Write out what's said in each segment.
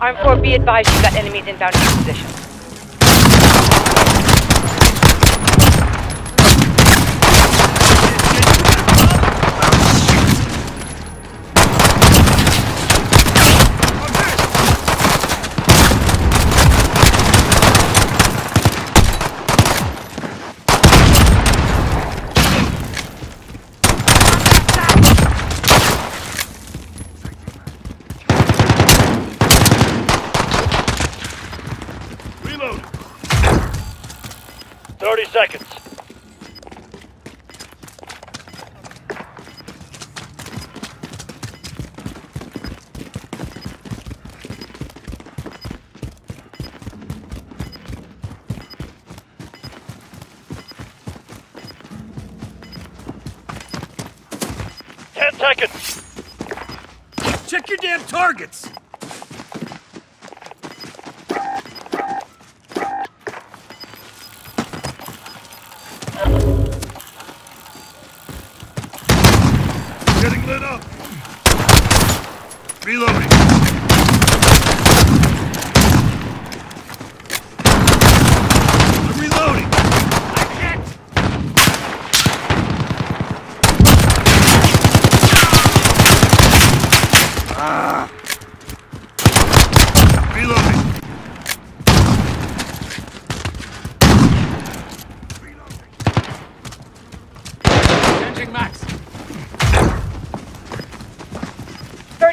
Arm 4, be advised you've got enemies inbound in your position. 30 seconds. Seconds. Check your damn targets! Getting lit up! Reloading! I'm reloading! I'm hit! Reloading! Changing max!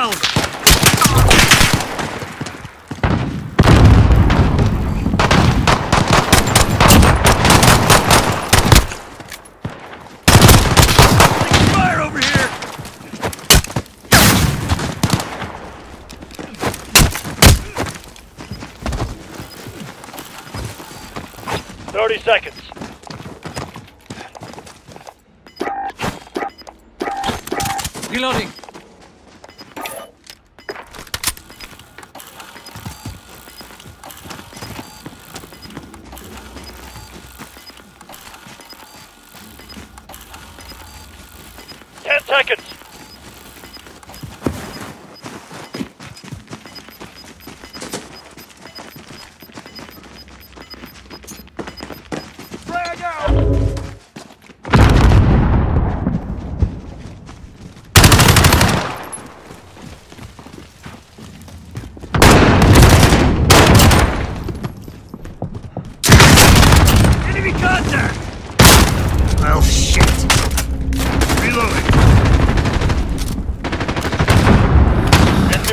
Here! Thirty seconds. Reloading!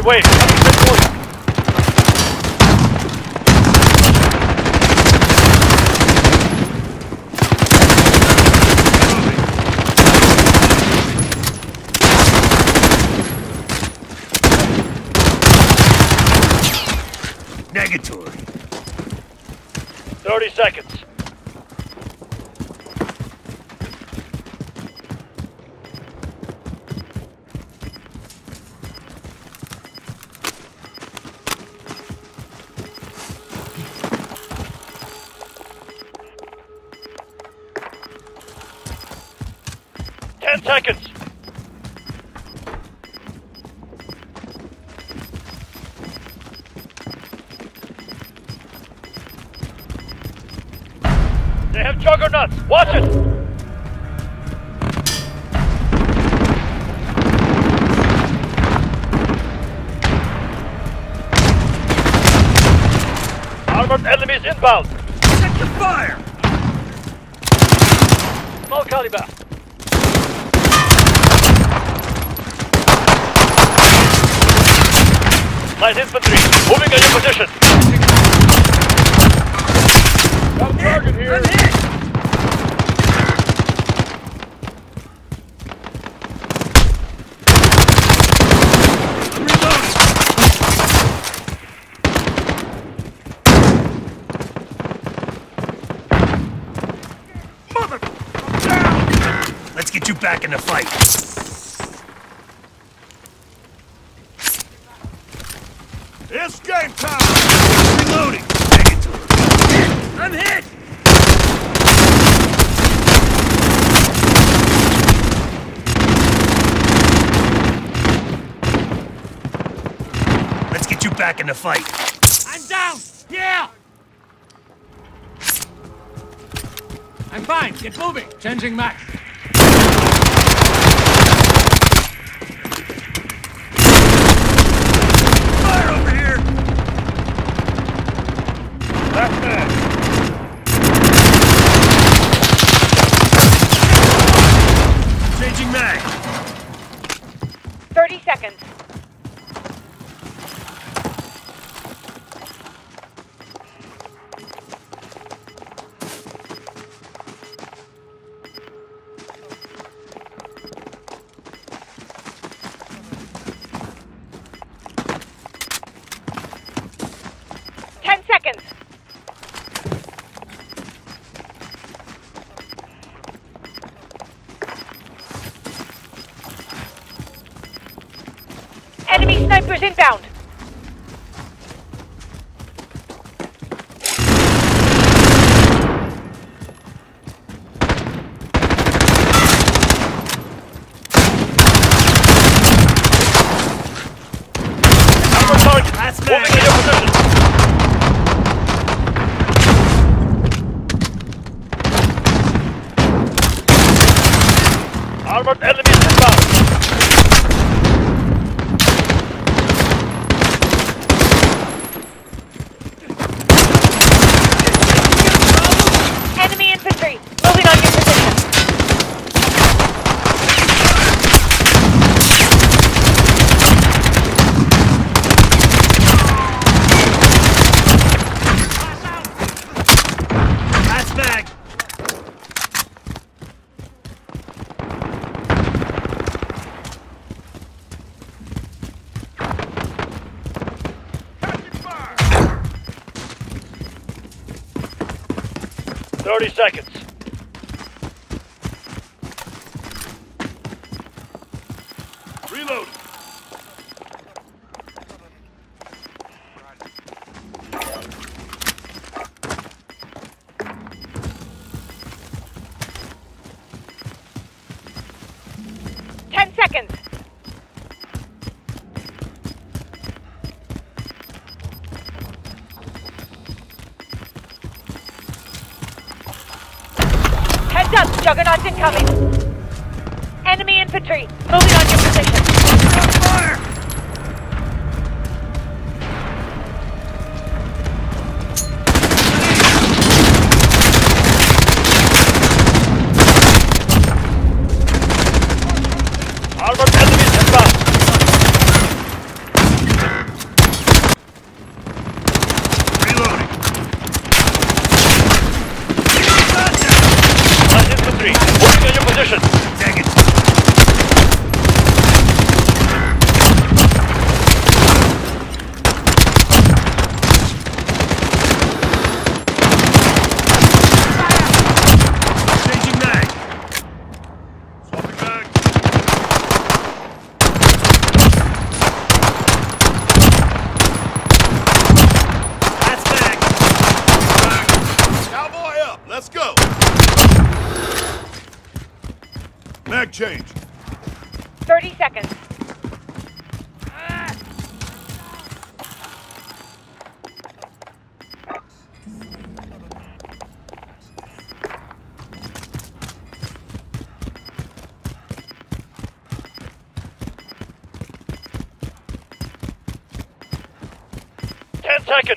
Enemy wave coming to for you. Negatory. Thirty seconds. Ten seconds. They have juggernauts. Watch it. Armored enemies inbound. Check the fire! Small caliber. Allied infantry, moving on your position. Got a target here. Let's get you back in the fight. Back in the fight. I'm down! Yeah! I'm fine. Get moving. Changing max. Fire over here! Last man. Changing mag. 30 seconds. Seconds. Enemy snipers inbound. Armor target. Last Moving man. in your position. Armored enemies 30 seconds. Juggernaut's incoming. Enemy infantry, moving on your position. Fire. Armored enemies inbound. Reloading. Light infantry. Moving in your position. Take it. Changing mag. Swapping back. Last mag. Cowboy up. Let's go. Mag change. 30 seconds. Ten seconds.